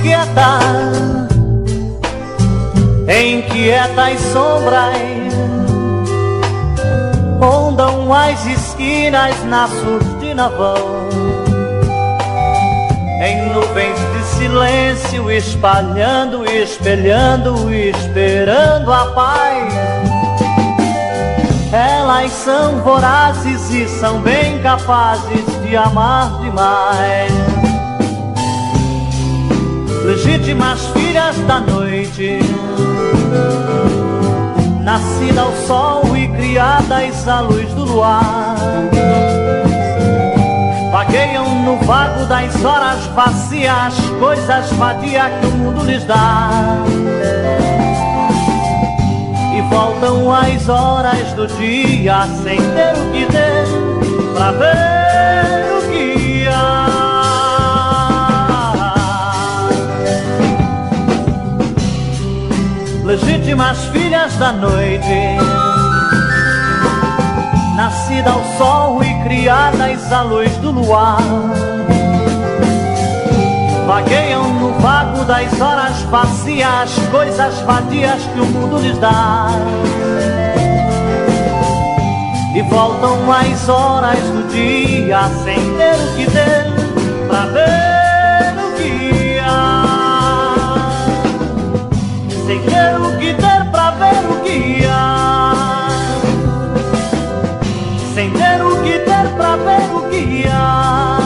inquieta, inquieta as sombras, rondam as esquinas, na de vão, em nuvens de silêncio, espalhando, espelhando, esperando a paz. Elas são vorazes e são bem capazes de amar demais. Legítimas filhas da noite, nascidas ao sol e criadas à luz do luar. Vagueiam no vago das horas vazias, coisas vadias que o mundo lhes dá. E voltam as horas do dia sem ter o que ter pra ver Legítimas filhas da noite nascida ao sol e criadas à luz do luar. Vagueiam no vago das horas vazias, coisas vadias que o mundo lhes dá. E voltam as horas do dia sem ter o que ter pra ver o que há. ter o que ter pra ver o que há.